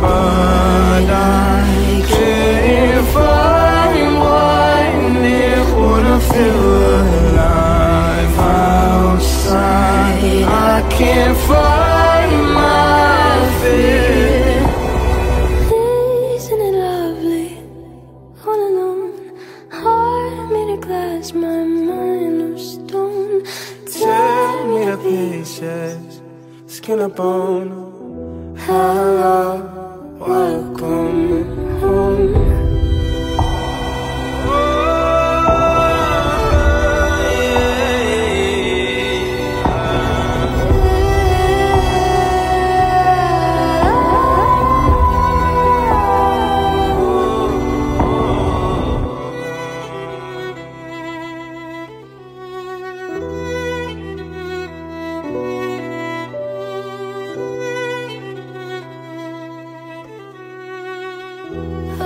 But I can't find one feel alive outside I can't find my fear Isn't it lovely? All alone. Heart made glass, my mind of stone. Tear me to pieces. Skin and bone Hello, welcome Oh.